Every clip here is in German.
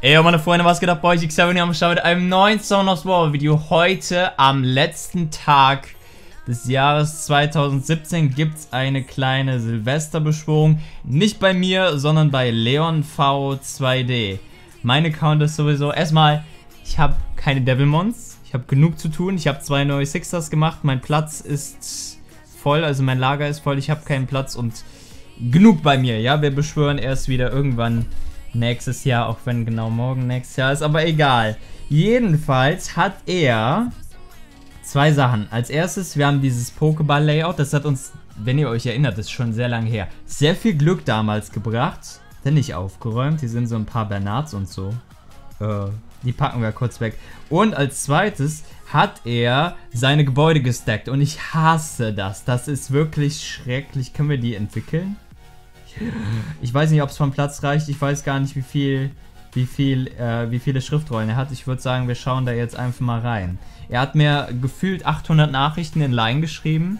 Ey, meine Freunde, was geht ab bei euch? Ich bin hier am Start mit einem neuen Sound of War Video. Heute, am letzten Tag des Jahres 2017, gibt es eine kleine Silvesterbeschwörung. Nicht bei mir, sondern bei Leon V2D. Mein Account ist sowieso... Erstmal, ich habe keine Devilmons. Ich habe genug zu tun. Ich habe zwei neue Sixers gemacht. Mein Platz ist voll, also mein Lager ist voll. Ich habe keinen Platz und genug bei mir, ja? Wir beschwören erst wieder irgendwann nächstes Jahr, auch wenn genau morgen nächstes Jahr ist, aber egal. Jedenfalls hat er zwei Sachen. Als erstes, wir haben dieses Pokéball-Layout, das hat uns, wenn ihr euch erinnert, ist schon sehr lange her, sehr viel Glück damals gebracht. Denn nicht aufgeräumt, hier sind so ein paar Bernards und so. Äh, die packen wir kurz weg. Und als zweites hat er seine Gebäude gestackt und ich hasse das. Das ist wirklich schrecklich. Können wir die entwickeln? Ich weiß nicht, ob es vom Platz reicht. Ich weiß gar nicht, wie viel, wie viel, äh, wie viele Schriftrollen er hat. Ich würde sagen, wir schauen da jetzt einfach mal rein. Er hat mir gefühlt 800 Nachrichten in Line geschrieben.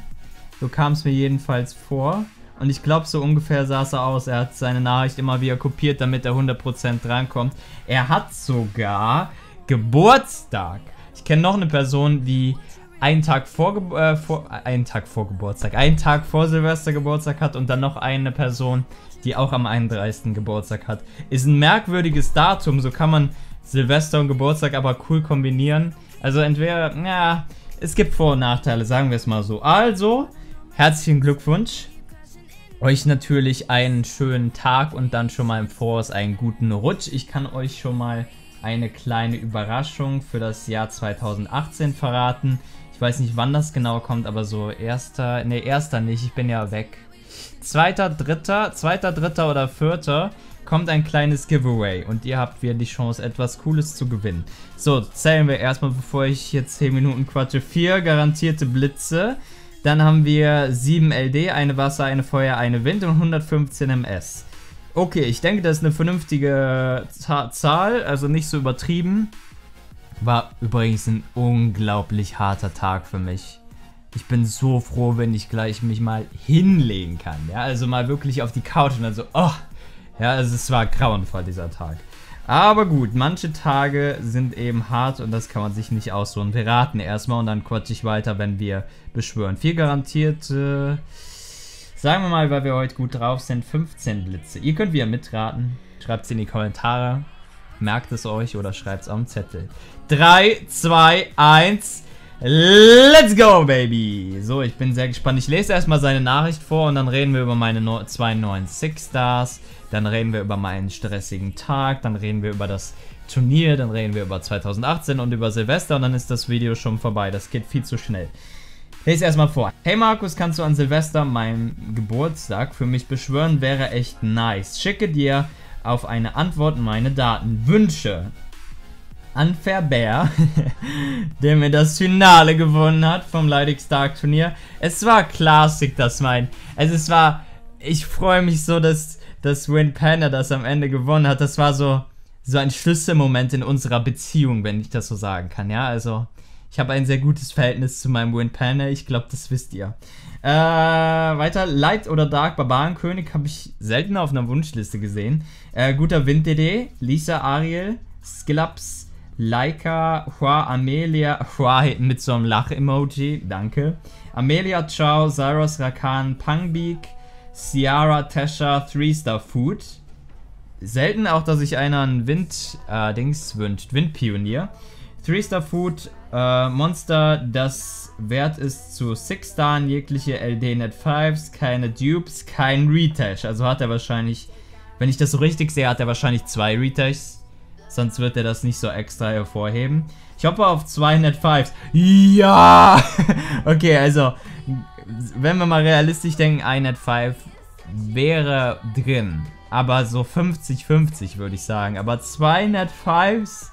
So kam es mir jedenfalls vor. Und ich glaube, so ungefähr sah es aus. Er hat seine Nachricht immer wieder kopiert, damit er 100% drankommt. Er hat sogar Geburtstag. Ich kenne noch eine Person, die einen Tag vor, äh, vor einen Tag vor Geburtstag, einen Tag vor Silvester Geburtstag hat und dann noch eine Person, die auch am 31. Geburtstag hat. Ist ein merkwürdiges Datum, so kann man Silvester und Geburtstag aber cool kombinieren. Also entweder, ja, es gibt Vor- und Nachteile, sagen wir es mal so. Also, herzlichen Glückwunsch. Euch natürlich einen schönen Tag und dann schon mal im Voraus einen guten Rutsch. Ich kann euch schon mal eine kleine Überraschung für das Jahr 2018 verraten. Ich weiß nicht, wann das genau kommt, aber so erster, ne, erster nicht, ich bin ja weg. Zweiter, dritter, zweiter, dritter oder vierter kommt ein kleines Giveaway und ihr habt wieder die Chance, etwas Cooles zu gewinnen. So, zählen wir erstmal, bevor ich jetzt 10 Minuten quatsche. Vier garantierte Blitze. Dann haben wir 7 LD, eine Wasser, eine Feuer, eine Wind und 115 MS. Okay, ich denke, das ist eine vernünftige Zahl, also nicht so übertrieben. War übrigens ein unglaublich harter Tag für mich. Ich bin so froh, wenn ich gleich mich mal hinlegen kann. Ja, also mal wirklich auf die Couch und dann so, oh. Ja, also es war grauenvoll dieser Tag. Aber gut, manche Tage sind eben hart und das kann man sich nicht aussuchen. Wir raten erstmal und dann quatsch ich weiter, wenn wir beschwören. Vier garantierte, sagen wir mal, weil wir heute gut drauf sind, 15 Blitze. Ihr könnt wieder mitraten. Schreibt es in die Kommentare. Merkt es euch oder schreibt es den Zettel. 3, 2, 1. Let's go, baby! So, ich bin sehr gespannt. Ich lese erstmal seine Nachricht vor und dann reden wir über meine no zwei neuen Six Stars. Dann reden wir über meinen stressigen Tag. Dann reden wir über das Turnier. Dann reden wir über 2018 und über Silvester. Und dann ist das Video schon vorbei. Das geht viel zu schnell. Lese erstmal vor. Hey Markus, kannst du an Silvester, meinem Geburtstag, für mich beschwören? Wäre echt nice. Schicke dir auf eine Antwort meine Daten. Wünsche. Unfair Bear, der mir das Finale gewonnen hat vom Leidig Stark Turnier. Es war Classic, das mein. Also es war. Ich freue mich so, dass, dass Win Panda das am Ende gewonnen hat. Das war so, so ein Schlüsselmoment in unserer Beziehung, wenn ich das so sagen kann. Ja, also ich habe ein sehr gutes Verhältnis zu meinem Win Panda. Ich glaube, das wisst ihr. Äh, weiter. Light oder Dark Barbarenkönig habe ich selten auf einer Wunschliste gesehen. Äh, guter Wind DD, Lisa Ariel, Skillaps, Laika, Hua, Amelia, Hua mit so einem Lach-Emoji, danke. Amelia, Chow, Zyros, Rakan, Pangbeak, Ciara, Tesha, 3-Star Food. Selten auch, dass sich einer einen Wind-Dings äh, wünscht, Windpionier. 3-Star Food, äh, Monster, das wert ist zu 6-Star, jegliche LD Net 5s, keine Dupes, kein Retash. Also hat er wahrscheinlich, wenn ich das so richtig sehe, hat er wahrscheinlich zwei Retashs sonst wird er das nicht so extra hervorheben. Ich hoffe auf 205. Ja! okay, also, wenn wir mal realistisch denken, ein Net 5 wäre drin. Aber so 50-50 würde ich sagen. Aber zwei Net 5s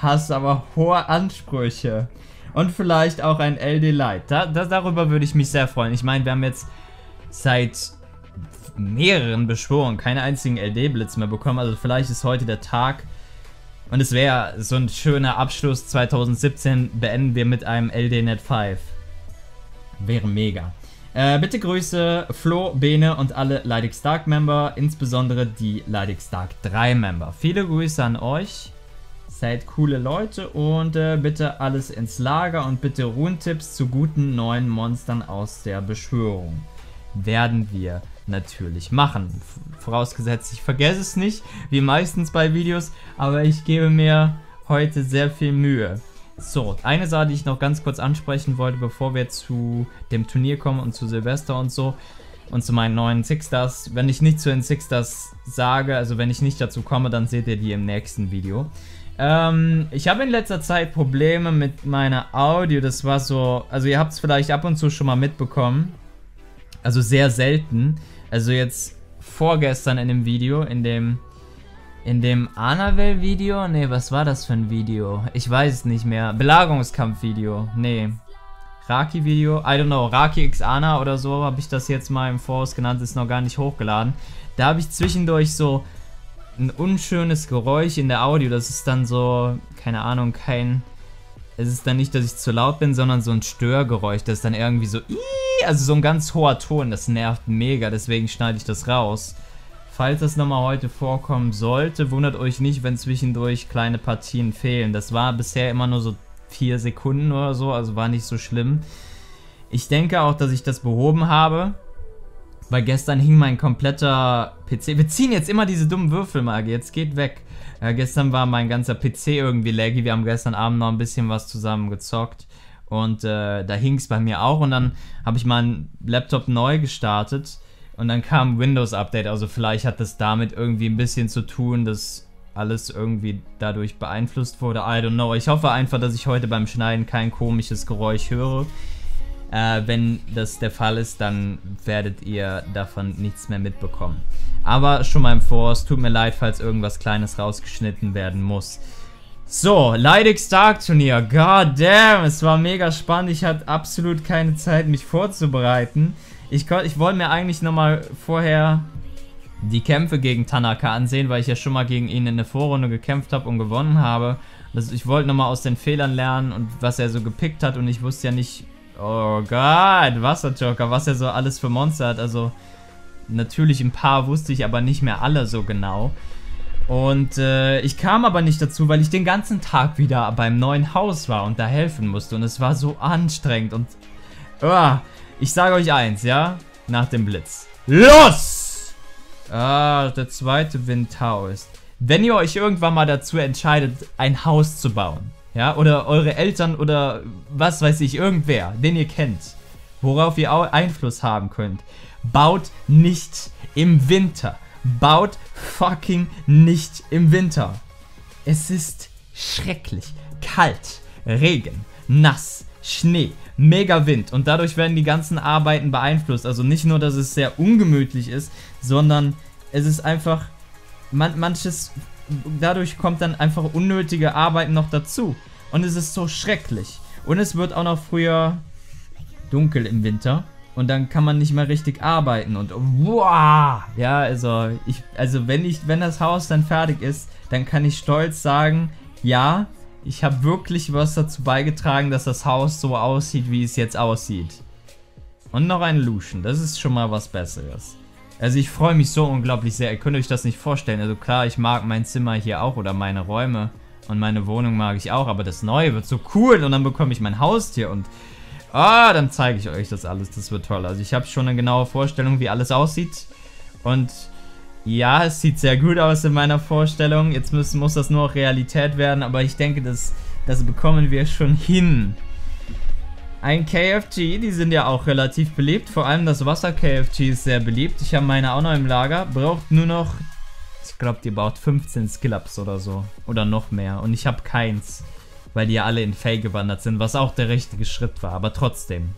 hast aber hohe Ansprüche. Und vielleicht auch ein LD Light. Da, da, darüber würde ich mich sehr freuen. Ich meine, wir haben jetzt seit mehreren Beschwörungen keine einzigen LD-Blitz mehr bekommen. Also vielleicht ist heute der Tag, und es wäre so ein schöner Abschluss 2017, beenden wir mit einem LDNet 5. Wäre mega. Äh, bitte Grüße Flo, Bene und alle Leidig Stark Member, insbesondere die Leidig Stark 3 Member. Viele Grüße an euch. Seid coole Leute und äh, bitte alles ins Lager und bitte Runtipps zu guten neuen Monstern aus der Beschwörung. Werden wir natürlich machen. Vorausgesetzt, ich vergesse es nicht, wie meistens bei Videos, aber ich gebe mir heute sehr viel Mühe. So, eine Sache, die ich noch ganz kurz ansprechen wollte, bevor wir zu dem Turnier kommen und zu Silvester und so und zu meinen neuen Sixstars. Wenn ich nicht zu den Sixstars sage, also wenn ich nicht dazu komme, dann seht ihr die im nächsten Video. Ähm, ich habe in letzter Zeit Probleme mit meiner Audio. Das war so, also ihr habt es vielleicht ab und zu schon mal mitbekommen. Also sehr selten. Also jetzt vorgestern in dem Video, in dem in dem Annabelle-Video? Ne, was war das für ein Video? Ich weiß es nicht mehr. Belagerungskampf-Video. Ne. Raki-Video. I don't know. Raki X Ana oder so habe ich das jetzt mal im Voraus genannt. Ist noch gar nicht hochgeladen. Da habe ich zwischendurch so ein unschönes Geräusch in der Audio. Das ist dann so, keine Ahnung, kein... Es ist dann nicht, dass ich zu laut bin, sondern so ein Störgeräusch. Das ist dann irgendwie so... Also so ein ganz hoher Ton. Das nervt mega. Deswegen schneide ich das raus. Falls das nochmal heute vorkommen sollte, wundert euch nicht, wenn zwischendurch kleine Partien fehlen. Das war bisher immer nur so 4 Sekunden oder so, also war nicht so schlimm. Ich denke auch, dass ich das behoben habe. Weil gestern hing mein kompletter PC. Wir ziehen jetzt immer diese dummen Würfel. Jetzt geht weg. Äh, gestern war mein ganzer PC irgendwie laggy. Wir haben gestern Abend noch ein bisschen was zusammen gezockt. Und äh, da hing es bei mir auch. Und dann habe ich meinen Laptop neu gestartet. Und dann kam Windows Update, also vielleicht hat das damit irgendwie ein bisschen zu tun, dass alles irgendwie dadurch beeinflusst wurde. I don't know. Ich hoffe einfach, dass ich heute beim Schneiden kein komisches Geräusch höre. Äh, wenn das der Fall ist, dann werdet ihr davon nichts mehr mitbekommen. Aber schon mal im Voraus, tut mir leid, falls irgendwas Kleines rausgeschnitten werden muss. So, Leidig Stark Turnier. God damn, es war mega spannend. Ich hatte absolut keine Zeit, mich vorzubereiten. Ich, ich wollte mir eigentlich nochmal vorher die Kämpfe gegen Tanaka ansehen, weil ich ja schon mal gegen ihn in der Vorrunde gekämpft habe und gewonnen habe. Also ich wollte nochmal aus den Fehlern lernen und was er so gepickt hat und ich wusste ja nicht, oh Gott, Wasserjoker, was er so alles für Monster hat. Also natürlich ein paar wusste ich, aber nicht mehr alle so genau. Und äh, ich kam aber nicht dazu, weil ich den ganzen Tag wieder beim neuen Haus war und da helfen musste und es war so anstrengend und... Uh, ich sage euch eins, ja? Nach dem Blitz. Los! Ah, der zweite Windtau ist. Wenn ihr euch irgendwann mal dazu entscheidet, ein Haus zu bauen, ja, oder eure Eltern oder was weiß ich, irgendwer, den ihr kennt, worauf ihr Einfluss haben könnt, baut nicht im Winter. Baut fucking nicht im Winter. Es ist schrecklich. Kalt, Regen, nass, Schnee, mega Wind und dadurch werden die ganzen Arbeiten beeinflusst. Also nicht nur, dass es sehr ungemütlich ist, sondern es ist einfach, man, manches, dadurch kommt dann einfach unnötige Arbeiten noch dazu. Und es ist so schrecklich. Und es wird auch noch früher dunkel im Winter. Und dann kann man nicht mehr richtig arbeiten und wow, ja, also ich, also wenn ich, wenn das Haus dann fertig ist, dann kann ich stolz sagen, ja, ich habe wirklich was dazu beigetragen, dass das Haus so aussieht, wie es jetzt aussieht. Und noch ein Luschen, das ist schon mal was Besseres. Also ich freue mich so unglaublich sehr, ihr könnt euch das nicht vorstellen. Also klar, ich mag mein Zimmer hier auch oder meine Räume und meine Wohnung mag ich auch, aber das Neue wird so cool und dann bekomme ich mein Haustier und... Ah, dann zeige ich euch das alles, das wird toll. Also ich habe schon eine genaue Vorstellung, wie alles aussieht und ja, es sieht sehr gut aus in meiner Vorstellung. Jetzt muss, muss das nur Realität werden, aber ich denke, das, das bekommen wir schon hin. Ein KFG, die sind ja auch relativ beliebt. Vor allem das Wasser-KFG ist sehr beliebt. Ich habe meine auch noch im Lager. Braucht nur noch, ich glaube, die braucht 15 Skill-Ups oder so. Oder noch mehr. Und ich habe keins, weil die ja alle in Fay gewandert sind, was auch der richtige Schritt war. Aber trotzdem.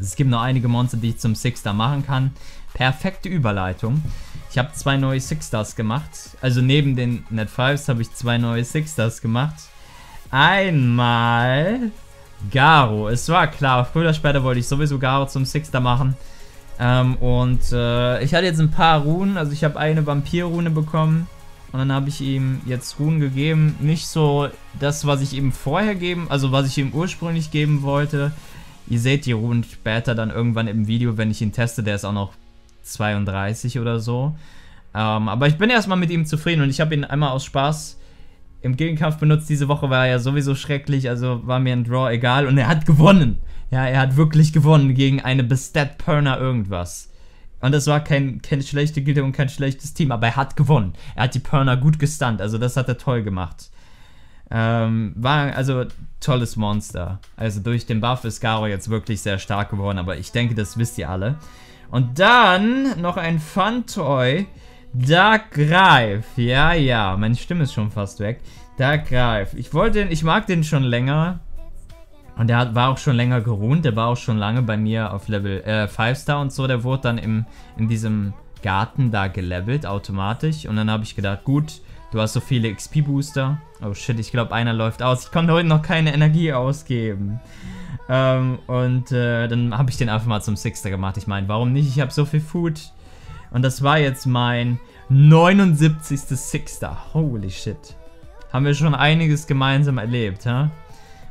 Es gibt noch einige Monster, die ich zum Sixter machen kann. Perfekte Überleitung. Ich habe zwei neue Six-Stars gemacht. Also neben den Net 5s habe ich zwei neue Six-Stars gemacht. Einmal Garo. Es war klar, früher oder später wollte ich sowieso Garo zum Six-Star machen. Ähm, und äh, ich hatte jetzt ein paar Runen. Also ich habe eine Vampir-Rune bekommen. Und dann habe ich ihm jetzt Runen gegeben. Nicht so das, was ich ihm vorher geben, also was ich ihm ursprünglich geben wollte. Ihr seht die Ruhen später dann irgendwann im Video, wenn ich ihn teste. Der ist auch noch 32 oder so. Ähm, aber ich bin erstmal mit ihm zufrieden und ich habe ihn einmal aus Spaß im Gegenkampf benutzt. Diese Woche war er ja sowieso schrecklich, also war mir ein Draw egal und er hat gewonnen. Ja, er hat wirklich gewonnen gegen eine Bestat Perner irgendwas. Und das war kein, keine schlechte Gilde und kein schlechtes Team, aber er hat gewonnen. Er hat die Perner gut gestunt, also das hat er toll gemacht. Ähm, war also tolles Monster. Also durch den Buff ist Garo jetzt wirklich sehr stark geworden, aber ich denke, das wisst ihr alle. Und dann noch ein Fun-Toy. Dark Greif. Ja, ja, meine Stimme ist schon fast weg. Dark Greif. Ich wollte den, ich mag den schon länger. Und der war auch schon länger geruht. Der war auch schon lange bei mir auf Level äh, 5 Star und so. Der wurde dann im, in diesem Garten da gelevelt automatisch. Und dann habe ich gedacht, gut, du hast so viele XP-Booster. Oh shit, ich glaube, einer läuft aus. Ich konnte heute noch keine Energie ausgeben. Ähm, und äh, dann habe ich den einfach mal zum Sixter gemacht. Ich meine, warum nicht? Ich habe so viel Food. Und das war jetzt mein 79. Sixter. Holy shit. Haben wir schon einiges gemeinsam erlebt, ha?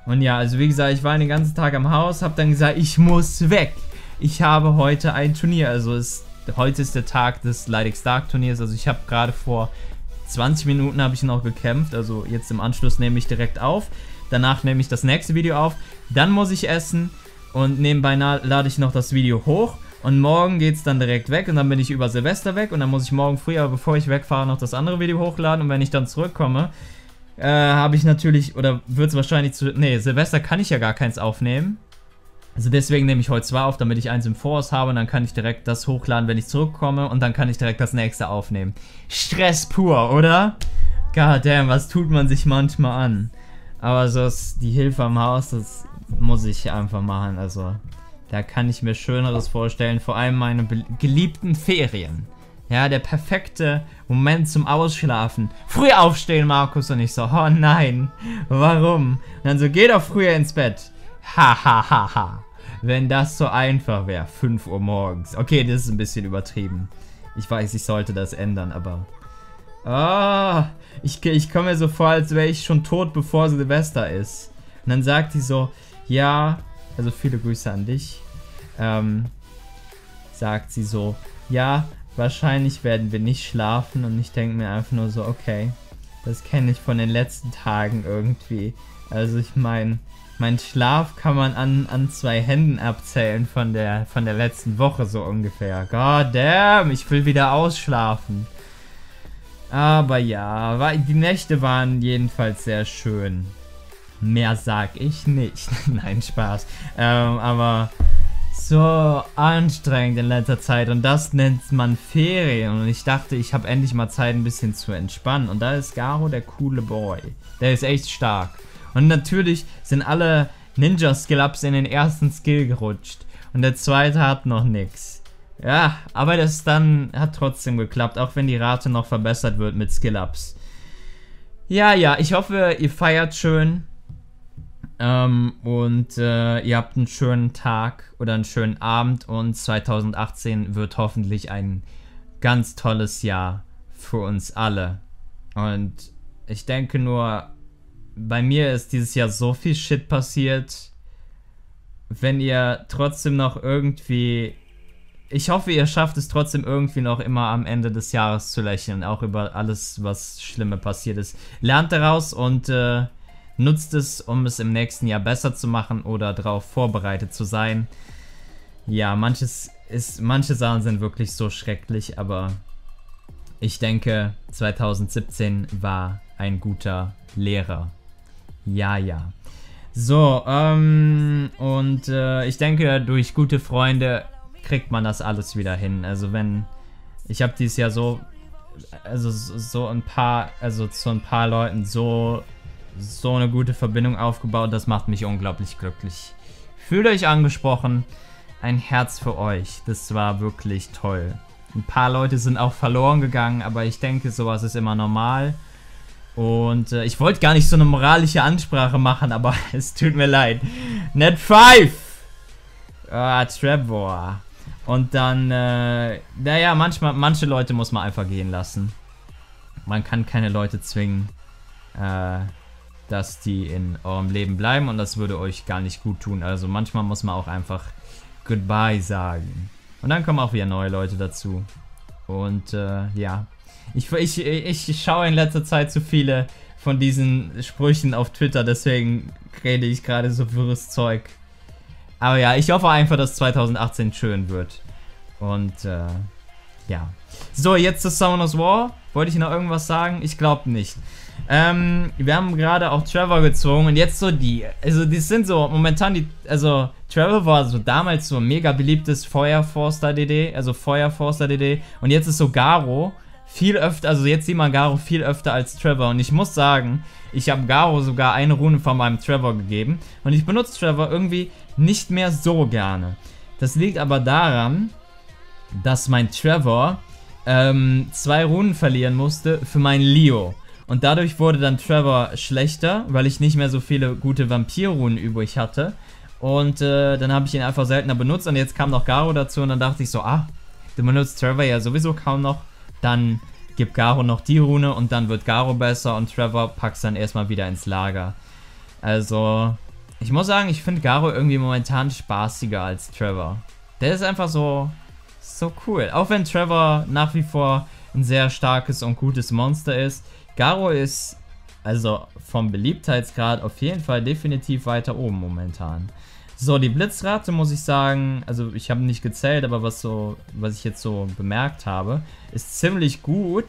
Und ja, also wie gesagt, ich war den ganzen Tag am Haus, habe dann gesagt, ich muss weg. Ich habe heute ein Turnier, also ist, heute ist der Tag des Light Dark Turniers, also ich habe gerade vor 20 Minuten habe ich noch gekämpft, also jetzt im Anschluss nehme ich direkt auf. Danach nehme ich das nächste Video auf, dann muss ich essen und nebenbei lade ich noch das Video hoch. Und morgen geht es dann direkt weg und dann bin ich über Silvester weg und dann muss ich morgen früh, aber bevor ich wegfahre, noch das andere Video hochladen und wenn ich dann zurückkomme, äh, habe ich natürlich, oder wird es wahrscheinlich zu, nee, Silvester kann ich ja gar keins aufnehmen. Also deswegen nehme ich heute zwei auf, damit ich eins im Voraus habe und dann kann ich direkt das hochladen, wenn ich zurückkomme und dann kann ich direkt das nächste aufnehmen. Stress pur, oder? God damn, was tut man sich manchmal an? Aber so ist die Hilfe am Haus, das muss ich einfach machen, also da kann ich mir Schöneres vorstellen, vor allem meine geliebten Ferien. Ja, der perfekte Moment zum Ausschlafen. Früh aufstehen, Markus. Und ich so, oh nein, warum? Und dann so, geh doch früher ins Bett. Ha, ha, ha, ha. Wenn das so einfach wäre, 5 Uhr morgens. Okay, das ist ein bisschen übertrieben. Ich weiß, ich sollte das ändern, aber... Oh, ich, ich komme mir so vor, als wäre ich schon tot, bevor Silvester ist. Und dann sagt die so, ja, also viele Grüße an dich. Ähm, sagt sie so, ja, wahrscheinlich werden wir nicht schlafen und ich denke mir einfach nur so, okay, das kenne ich von den letzten Tagen irgendwie. Also ich meine, mein Schlaf kann man an, an zwei Händen abzählen von der, von der letzten Woche so ungefähr. God damn, ich will wieder ausschlafen. Aber ja, die Nächte waren jedenfalls sehr schön. Mehr sag ich nicht. Nein, Spaß. Ähm, aber so anstrengend in letzter Zeit und das nennt man Ferien und ich dachte, ich habe endlich mal Zeit ein bisschen zu entspannen und da ist Garo der coole Boy. Der ist echt stark. Und natürlich sind alle Ninja Skill-Ups in den ersten Skill gerutscht und der zweite hat noch nix. Ja, aber das dann hat trotzdem geklappt, auch wenn die Rate noch verbessert wird mit Skill-Ups. Ja, ja, ich hoffe, ihr feiert schön. Ähm, und äh, ihr habt einen schönen Tag oder einen schönen Abend und 2018 wird hoffentlich ein ganz tolles Jahr für uns alle. Und ich denke nur, bei mir ist dieses Jahr so viel Shit passiert. Wenn ihr trotzdem noch irgendwie. Ich hoffe, ihr schafft es trotzdem irgendwie noch immer am Ende des Jahres zu lächeln, auch über alles, was Schlimme passiert ist. Lernt daraus und äh, Nutzt es, um es im nächsten Jahr besser zu machen oder darauf vorbereitet zu sein. Ja, manches ist, manche Sachen sind wirklich so schrecklich, aber ich denke, 2017 war ein guter Lehrer. Ja, ja. So, ähm, und äh, ich denke, durch gute Freunde kriegt man das alles wieder hin. Also wenn, ich habe dieses Jahr so, also so ein paar, also zu ein paar Leuten so so eine gute Verbindung aufgebaut. Das macht mich unglaublich glücklich. Fühlt euch angesprochen. Ein Herz für euch. Das war wirklich toll. Ein paar Leute sind auch verloren gegangen, aber ich denke, sowas ist immer normal. Und äh, ich wollte gar nicht so eine moralische Ansprache machen, aber es tut mir leid. Net 5! Ah, Trevor. Und dann, äh, naja, manchmal, manche Leute muss man einfach gehen lassen. Man kann keine Leute zwingen. Äh, dass die in eurem Leben bleiben und das würde euch gar nicht gut tun. Also manchmal muss man auch einfach Goodbye sagen. Und dann kommen auch wieder neue Leute dazu. Und äh, ja, ich, ich, ich schaue in letzter Zeit zu viele von diesen Sprüchen auf Twitter, deswegen rede ich gerade so wirres Zeug. Aber ja, ich hoffe einfach, dass 2018 schön wird. Und äh, ja. So, jetzt zu Summoners War. Wollte ich noch irgendwas sagen? Ich glaube nicht. Ähm, wir haben gerade auch Trevor gezogen und jetzt so die, also die sind so momentan die, also Trevor war so damals so ein mega beliebtes Feuerforster DD, also Feuerforster DD und jetzt ist so Garo viel öfter, also jetzt sieht man Garo viel öfter als Trevor und ich muss sagen, ich habe Garo sogar eine Rune von meinem Trevor gegeben und ich benutze Trevor irgendwie nicht mehr so gerne. Das liegt aber daran, dass mein Trevor ähm, zwei Runen verlieren musste für meinen Leo. Und dadurch wurde dann Trevor schlechter, weil ich nicht mehr so viele gute Vampir-Runen übrig hatte. Und äh, dann habe ich ihn einfach seltener benutzt und jetzt kam noch Garo dazu und dann dachte ich so, ah, du benutzt Trevor ja sowieso kaum noch, dann gib Garo noch die Rune und dann wird Garo besser und Trevor packst dann erstmal wieder ins Lager. Also, ich muss sagen, ich finde Garo irgendwie momentan spaßiger als Trevor. Der ist einfach so, so cool. Auch wenn Trevor nach wie vor ein sehr starkes und gutes Monster ist. Garo ist also vom Beliebtheitsgrad auf jeden Fall definitiv weiter oben momentan. So, die Blitzrate muss ich sagen, also ich habe nicht gezählt, aber was so, was ich jetzt so bemerkt habe, ist ziemlich gut.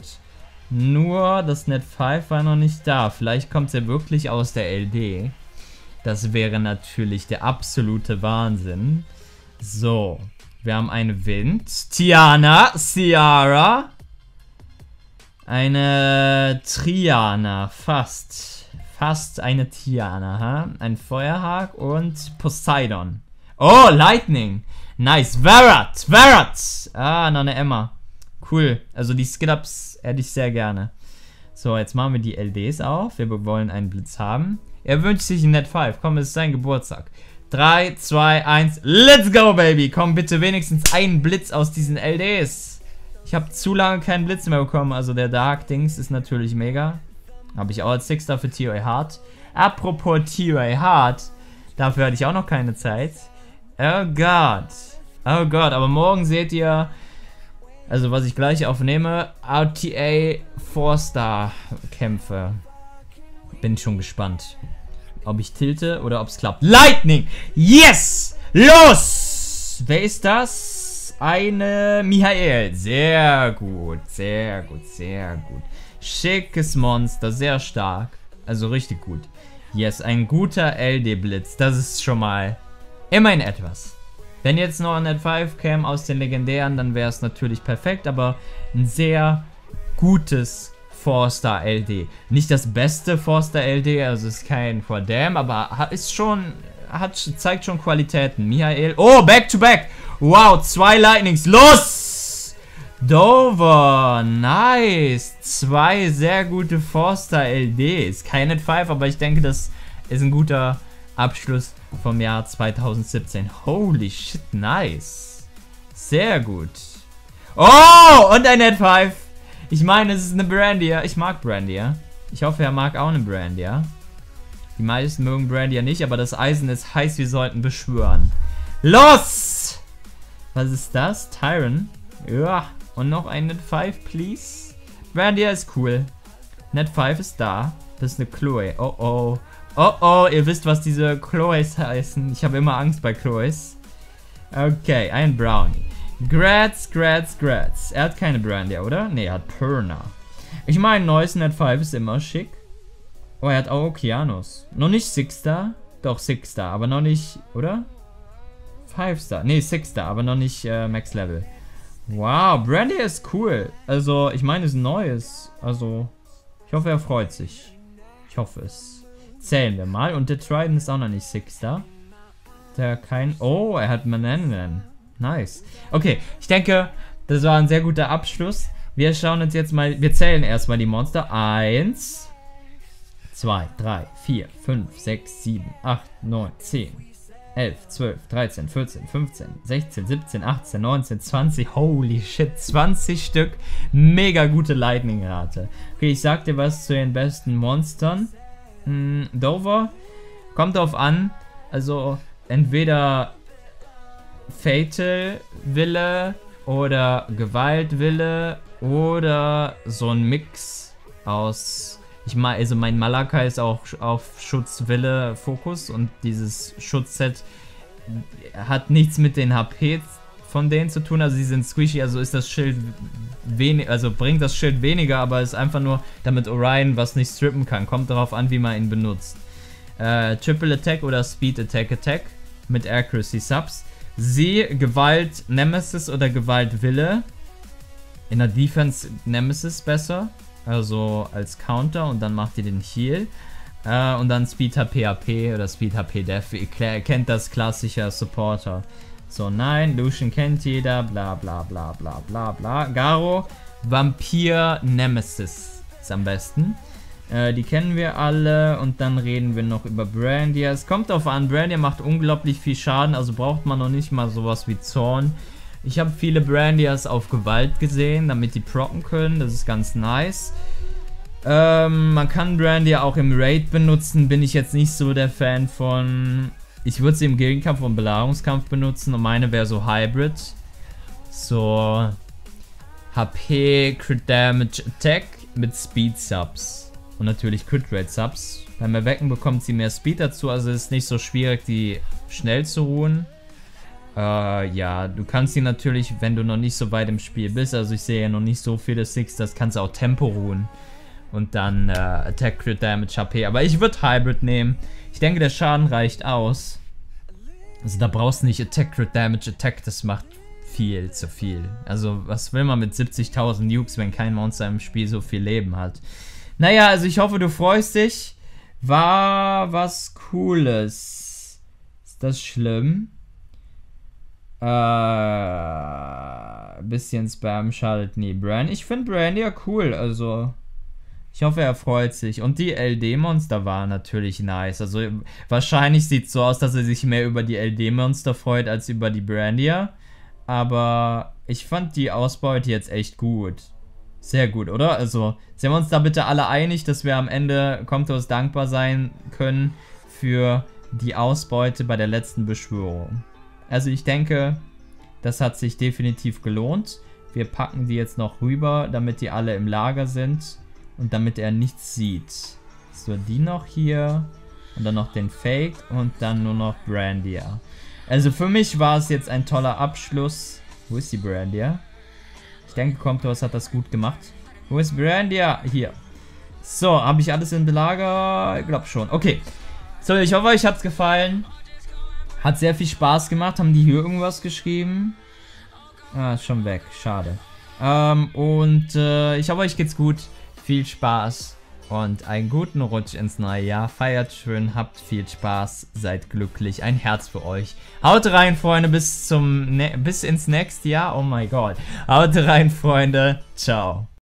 Nur das Net 5 war noch nicht da. Vielleicht kommt ja wirklich aus der LD. Das wäre natürlich der absolute Wahnsinn. So, wir haben eine Wind. Tiana, Ciara. Eine Triana, fast. Fast eine Tiana, ha? Ein Feuerhag und Poseidon. Oh, Lightning. Nice. Verat, Verat. Ah, noch eine Emma. Cool. Also die Skid-Ups hätte ich sehr gerne. So, jetzt machen wir die LDs auf. Wir wollen einen Blitz haben. Er wünscht sich ein Net 5. Komm, es ist sein Geburtstag. 3, 2, 1, let's go, Baby! Komm, bitte wenigstens einen Blitz aus diesen LDs. Ich habe zu lange keinen Blitz mehr bekommen, also der Dark-Dings ist natürlich mega. Habe ich auch als Sixter für T.O.A. Hard. Apropos T.O.A. Hard, dafür hatte ich auch noch keine Zeit. Oh Gott. Oh Gott, aber morgen seht ihr, also was ich gleich aufnehme, RTA 4-Star-Kämpfe. Bin schon gespannt. Ob ich tilte oder ob es klappt. Lightning! Yes! Los! Wer ist das? Eine Michael. Sehr gut, sehr gut, sehr gut. Schickes Monster, sehr stark. Also richtig gut. Yes, ein guter LD-Blitz. Das ist schon mal immerhin etwas. Wenn jetzt noch ein Net 5 käme aus den legendären, dann wäre es natürlich perfekt, aber ein sehr gutes Forster LD. Nicht das beste Forster LD, also ist kein Fordam, aber ist schon, hat, zeigt schon Qualitäten. Michael, oh, back to back. Wow, zwei Lightnings, los! Dover, nice. Zwei sehr gute Forster LDs. Kein Net 5, aber ich denke, das ist ein guter Abschluss vom Jahr 2017. Holy shit, nice. Sehr gut. Oh, und ein Net 5. Ich meine, es ist eine Brandia. Ich mag Brandia. Ich hoffe, er mag auch eine Brandia. Die meisten mögen Brandia nicht, aber das Eisen ist heiß, wir sollten beschwören. Los! Was ist das? Tyron? Ja. Und noch ein Net 5, please. Brandia ist cool. Net 5 ist da. Das ist eine Chloe. Oh oh. Oh oh, ihr wisst, was diese Chloes heißen. Ich habe immer Angst bei Chloes. Okay, ein Brownie. Gratz, Gratz, Gratz. Er hat keine Brandia, oder? Ne, er hat Perna. Ich meine, neues Net 5 ist immer schick. Oh, er hat auch Okeanos. Noch nicht Six-Star? Doch, Six-Star, aber noch nicht, oder? Five-Star. Ne, Six-Star, aber noch nicht äh, Max-Level. Wow, Brandia ist cool. Also, ich meine, es ist ein neues. Also, ich hoffe, er freut sich. Ich hoffe es. Zählen wir mal. Und der Trident ist auch noch nicht Six-Star. Der kein... Oh, er hat Mananen. Nice. Okay, ich denke, das war ein sehr guter Abschluss. Wir schauen uns jetzt mal, wir zählen erstmal die Monster. Eins, zwei, drei, vier, fünf, sechs, sieben, acht, neun, zehn, elf, zwölf, dreizehn, vierzehn, fünfzehn, sechzehn, siebzehn, achtzehn, neunzehn, zwanzig. Holy shit, 20 Stück. Mega gute Lightning-Rate. Okay, ich sag dir was zu den besten Monstern. Hm, Dover. Kommt drauf an. Also entweder Fatal Wille oder Gewaltwille oder so ein Mix aus. Ich meine, also mein Malaka ist auch auf Schutzwille Fokus und dieses Schutzset hat nichts mit den HP von denen zu tun. Also sie sind squishy, also ist das Schild wenig, also bringt das Schild weniger, aber ist einfach nur, damit Orion was nicht strippen kann. Kommt darauf an, wie man ihn benutzt. Äh, Triple Attack oder Speed Attack Attack mit Accuracy Subs. Sie Gewalt Nemesis oder Gewalt Wille. In der Defense Nemesis besser. Also als Counter und dann macht ihr den Heal. Äh, und dann Speed HP AP oder Speed HP Def. Ihr kennt das klassische Supporter. So, nein, Lucian kennt jeder, bla bla bla bla bla bla. Garo, Vampir Nemesis ist am besten. Äh, die kennen wir alle und dann reden wir noch über Brandia. Es kommt darauf an, Brandia macht unglaublich viel Schaden, also braucht man noch nicht mal sowas wie Zorn. Ich habe viele Brandias auf Gewalt gesehen, damit die procken können, das ist ganz nice. Ähm, man kann Brandia auch im Raid benutzen, bin ich jetzt nicht so der Fan von. Ich würde sie im Gegenkampf und Belagerungskampf benutzen und meine wäre so Hybrid. So HP, Crit Damage, Attack mit Speed Subs. Und natürlich Crit Rate Subs. Beim Erwecken bekommt sie mehr Speed dazu, also ist nicht so schwierig, die schnell zu ruhen. Äh, ja, du kannst sie natürlich, wenn du noch nicht so weit im Spiel bist, also ich sehe ja noch nicht so viele Six, das kannst du auch Tempo ruhen. Und dann äh, Attack, Crit Damage, HP. Aber ich würde Hybrid nehmen. Ich denke, der Schaden reicht aus. Also da brauchst du nicht Attack, Crit Damage, Attack. Das macht viel zu viel. Also was will man mit 70.000 Nukes, wenn kein Monster im Spiel so viel Leben hat? Naja, also ich hoffe, du freust dich. War was Cooles. Ist das schlimm? Äh, bisschen Spam schadet nie. Brand, ich finde Brand ja cool, also ich hoffe, er freut sich. Und die LD-Monster waren natürlich nice. Also wahrscheinlich sieht es so aus, dass er sich mehr über die LD-Monster freut als über die Brandia. Aber ich fand die Ausbeute jetzt echt gut. Sehr gut, oder? Also sind wir uns da bitte alle einig, dass wir am Ende Komtos dankbar sein können für die Ausbeute bei der letzten Beschwörung. Also ich denke, das hat sich definitiv gelohnt. Wir packen die jetzt noch rüber, damit die alle im Lager sind. Und damit er nichts sieht. So, die noch hier. Und dann noch den Fake. Und dann nur noch Brandia. Also für mich war es jetzt ein toller Abschluss. Wo ist die Brandia? Ich denke, Comptos hat das gut gemacht. Wo ist Brandia? Hier. So, habe ich alles im Belager? Ich glaube schon. Okay. So, ich hoffe, euch hat es gefallen. Hat sehr viel Spaß gemacht. Haben die hier irgendwas geschrieben? Ah, ist schon weg. Schade. Ähm, und äh, ich hoffe, euch geht's gut viel Spaß und einen guten Rutsch ins neue Jahr. Feiert schön, habt viel Spaß, seid glücklich. Ein Herz für euch. Haut rein, Freunde, bis zum ne bis ins nächste Jahr. Oh mein Gott. Haut rein, Freunde. Ciao.